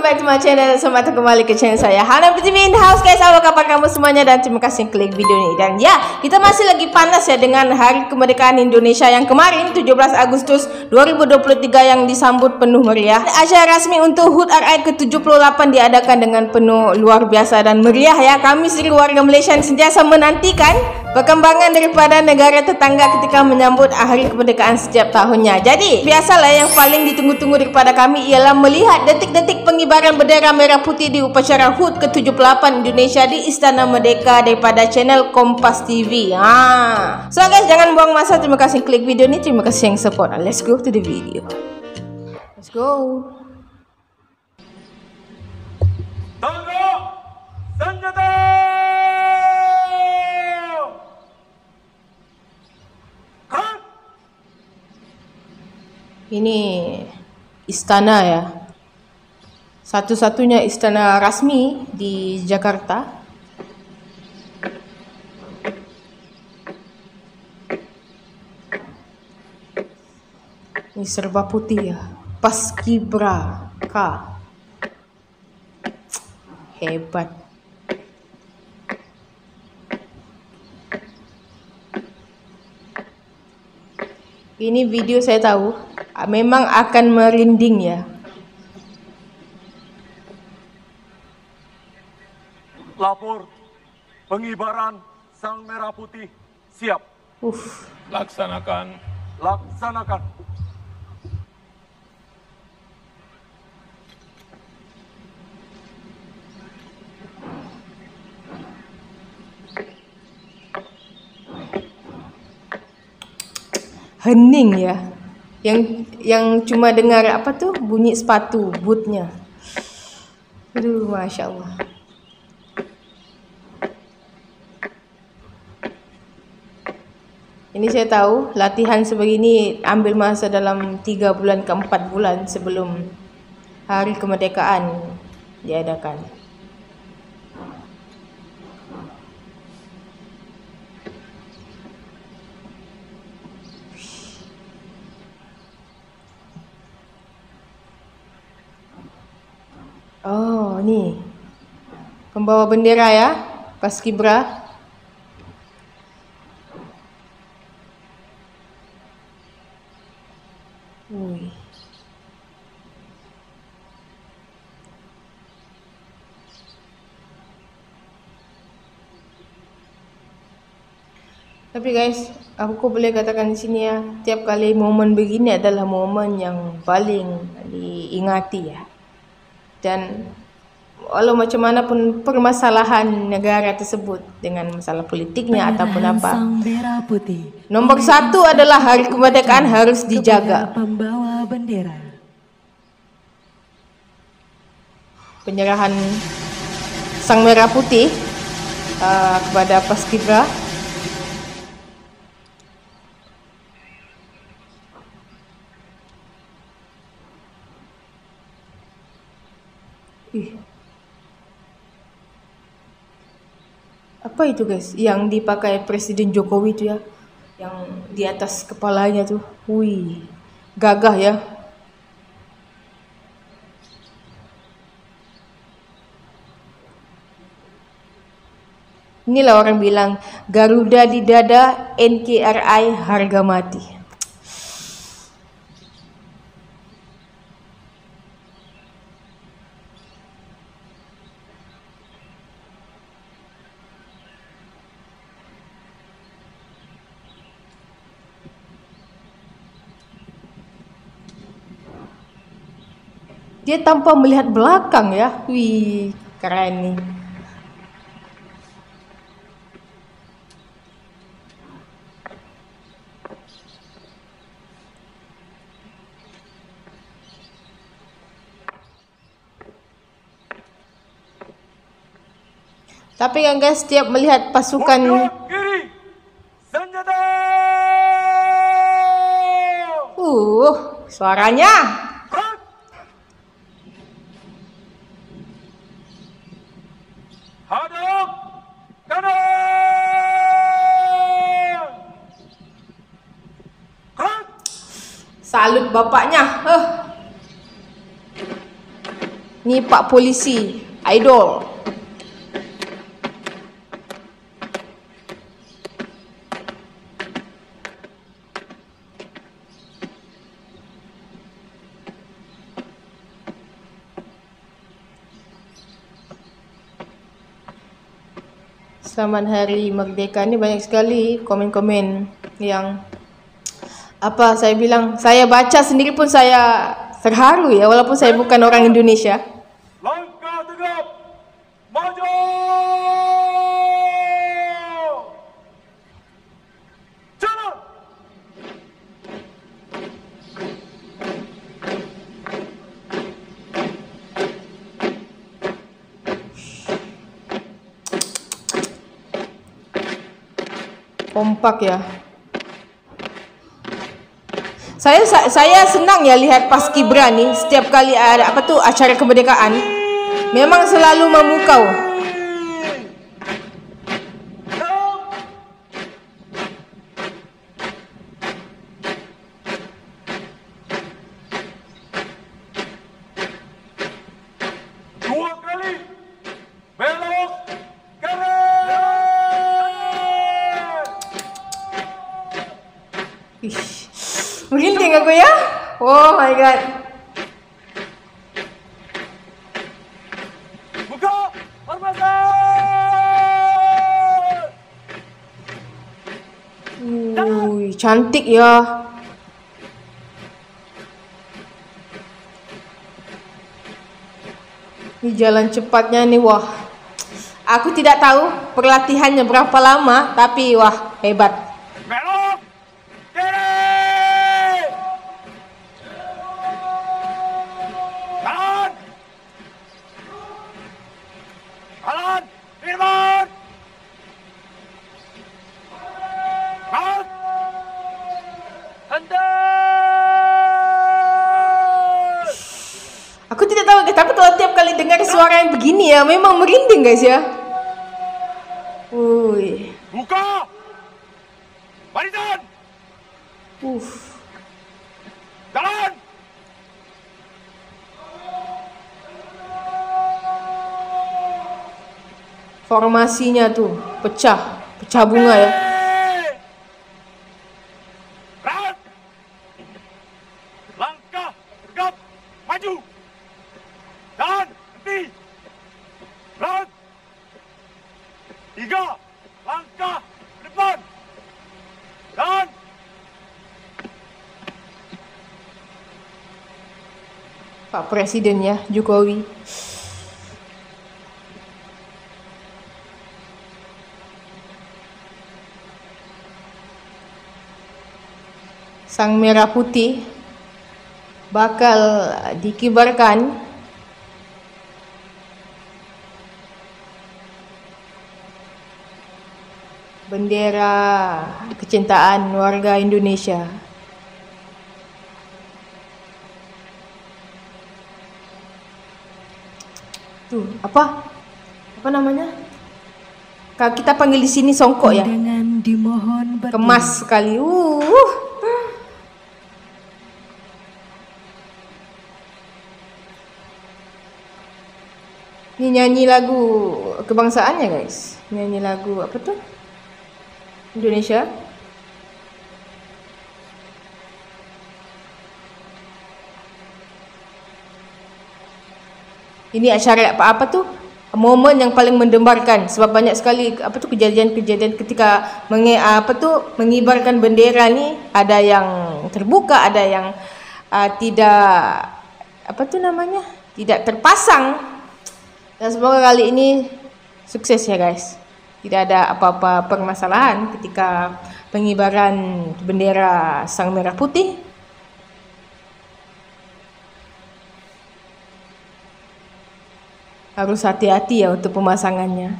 welcome back to my channel. Selamat kembali ke channel saya. Hana PTV in the house guys. Apa kabar kamu semuanya? Dan terima kasih klik video ini. Dan ya kita masih lagi panas ya Dengan hari kemerdekaan Indonesia Yang kemarin 17 Agustus 2023 Yang disambut penuh meriah. Acara resmi untuk HUT RI ke-78 Diadakan dengan penuh luar biasa dan meriah ya. Kami seluruh warga Malaysia sentiasa menantikan Perkembangan daripada negara tetangga ketika menyambut hari kemerdekaan setiap tahunnya. Jadi, biasalah yang paling ditunggu-tunggu daripada kami ialah melihat detik-detik pengibaran bendera merah putih di upacara HUT ke-78 Indonesia di Istana Merdeka daripada channel Kompas TV. Ha. So guys, jangan buang masa. Terima kasih klik video ni. Terima kasih yang support. Let's go to the video. Let's go. Tangga senjata! Ini istana ya. Satu-satunya istana rasmi di Jakarta. Ini serba putih ya. Paskibra K. Hebat. Ini video saya tahu ah, memang akan merinding ya. Lapor pengibaran sang merah putih siap. Uff. Laksanakan. Laksanakan. hening ya. Yang yang cuma dengar apa tuh bunyi sepatu bootnya. Aduh, masya Allah. Ini saya tahu latihan sebegini ambil masa dalam 3 bulan ke 4 bulan sebelum hari kemerdekaan diadakan. Oh, ni. Pembawa bendera ya, Paskibra. Tapi guys, aku boleh katakan di sini ya, tiap kali momen begini adalah momen yang paling diingati ya. Dan walau macam mana pun permasalahan negara tersebut dengan masalah politiknya ataupun apa. Putih. Nombor satu adalah hari kemerdekaan harus dijaga. Pembawa bendera. Penyerahan sang merah putih uh, kepada Paskibra. Apa itu guys? Yang dipakai Presiden Jokowi itu ya? Yang di atas kepalanya tuh. Wih. Gagah ya. Inilah orang bilang Garuda di dada NKRI harga mati. Dia tanpa melihat belakang ya. Wih, keren nih. Tapi kan guys, setiap melihat pasukan uh, suaranya bapaknya. Huh. Ni Pak Polisi, idol. Selamat Hari Merdeka ni banyak sekali komen-komen yang apa saya bilang saya baca sendiri pun saya terharu ya walaupun saya bukan orang Indonesia. Langkah tegap. Maju. Jalan. Kompak ya. Saya sa- saya senang ya lihat Paskibra ni setiap kali ada apa tu acara kemerdekaan memang selalu memukau. My god. Buka. Formasi. Ui, cantik ya. Ini jalan cepatnya nih wah. Aku tidak tahu perlatihannya berapa lama tapi wah hebat. Ya memang merinding guys ya. Wih. Buka. Barisan. Uff. Jalan. Formasinya tuh pecah, pecah bunga ya. Berat. Langkah tegap maju. Dan henti. Berat. Tiga langkah ke depan. Dan Pak Presiden ya, Jokowi. Sang merah putih bakal dikibarkan bendera kecintaan warga Indonesia. Tuh, apa? Apa namanya? Kalau kita panggil di sini songkok ya. Dimohon. Kemas sekali. Uh. Ini nyanyi lagu kebangsaannya guys. Nyanyi lagu apa tuh? Indonesia. Ini acara apa apa tuh? Momen yang paling mendembarkan sebab banyak sekali apa tuh kejadian-kejadian ketika menge, apa tuh mengibarkan bendera ni ada yang terbuka, ada yang uh, tidak apa tuh namanya? tidak terpasang. Dan semoga kali ini sukses ya guys. Tidak ada apa-apa permasalahan ketika pengibaran bendera Sang Merah Putih. Harus hati-hati ya untuk pemasangannya.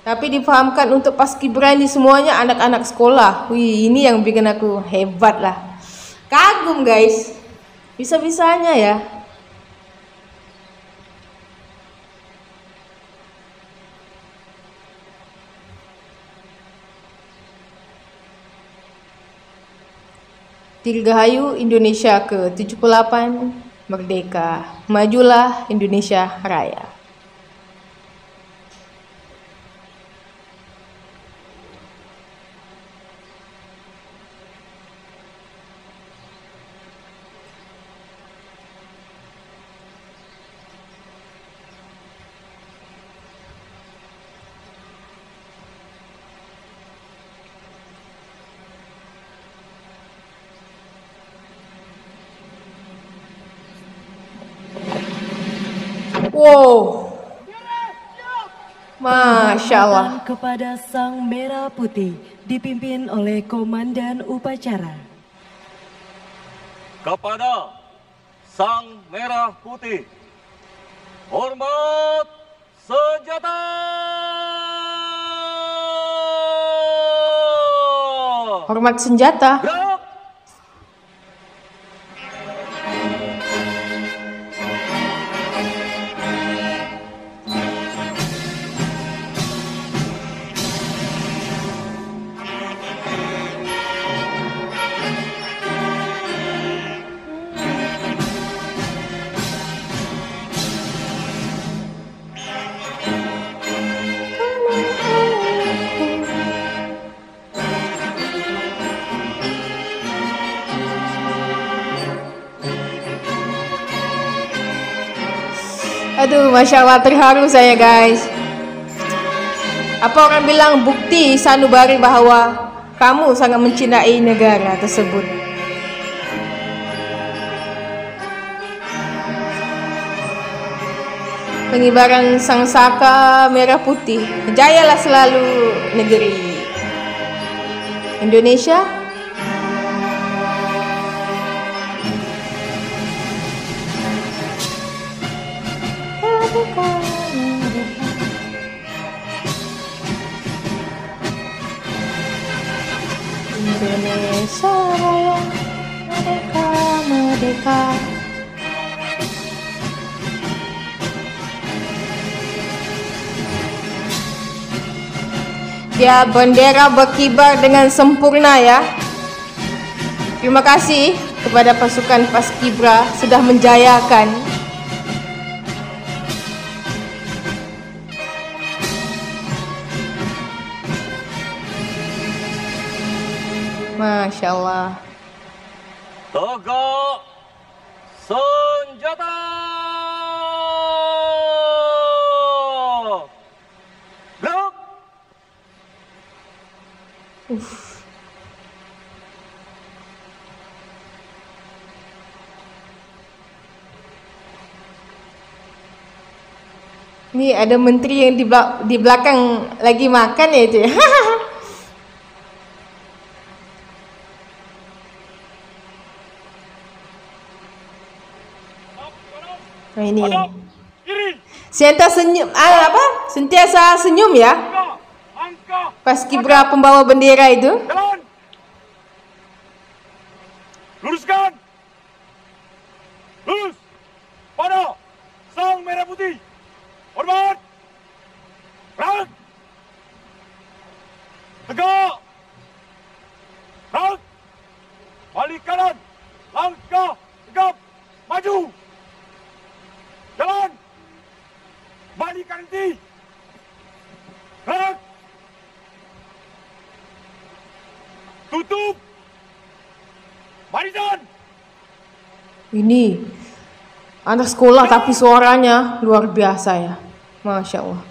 Tapi difahamkan untuk paskibra ini semuanya anak-anak sekolah. Wih, ini yang bikin aku hebat lah. Kagum guys. Bisa-bisanya ya. Dirgahayu Indonesia ke-78 Merdeka. Majulah Indonesia Raya. Wow. Masya Allah. Kepada Sang Merah Putih dipimpin oleh Komandan Upacara. Kepada Sang Merah Putih. Hormat senjata. Hormat senjata. Gerak. Aduh, Masya Allah terharu saya guys. Apa orang bilang bukti sanubari bahwa kamu sangat mencintai negara tersebut. Pengibaran sang saka merah putih, jayalah selalu negeri Indonesia. Indonesia Raya, merdeka, merdeka. Ya, bendera berkibar dengan sempurna ya. Terima kasih kepada pasukan Paskibra sudah menjayakan. Masya Allah. Tegak senjata. Gerak. Ni ada menteri yang di belakang lagi makan ya itu ya. ini. Sentiasa senyum, ah, apa? Sentiasa senyum ya. Angka. Paskibra pembawa bendera itu. Jalan. Luruskan. Lurus. Pada sang merah putih. Hormat. Gerak. Tegak. Gerak. Balik kanan. Langkah. Tegap. Maju. Jalan. Balik kanan ti. Gerak. Tutup. Barisan. Ini anak sekolah tapi suaranya luar biasa ya. Masya Allah.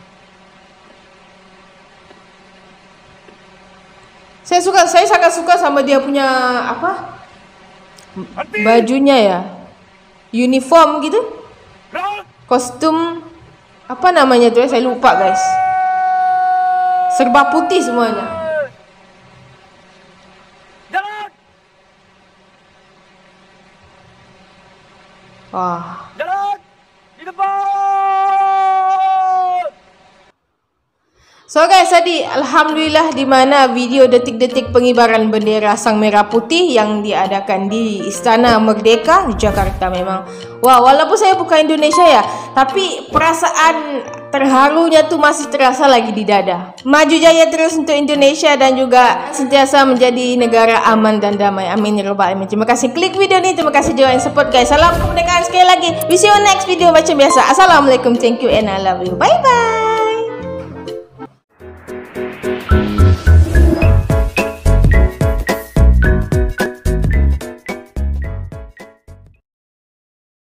Saya suka, saya sangat suka sama dia punya apa bajunya ya, uniform gitu. Kostum apa namanya tuh? ya? Saya lupa guys. Serba putih semuanya. Jalan. Wah, Jalan. Di depan. So guys, tadi Alhamdulillah di mana video detik-detik pengibaran bendera Sang Merah Putih yang diadakan di Istana Merdeka Jakarta memang. Wah, walaupun saya bukan Indonesia ya, tapi perasaan terharunya tuh masih terasa lagi di dada. Maju jaya terus untuk Indonesia dan juga sentiasa menjadi negara aman dan damai. Amin ya rabbal alamin. Terima kasih klik video ini, terima kasih juga yang support guys. Salam kemerdekaan sekali lagi. We see you next video macam biasa. Assalamualaikum, thank you and I love you. Bye bye.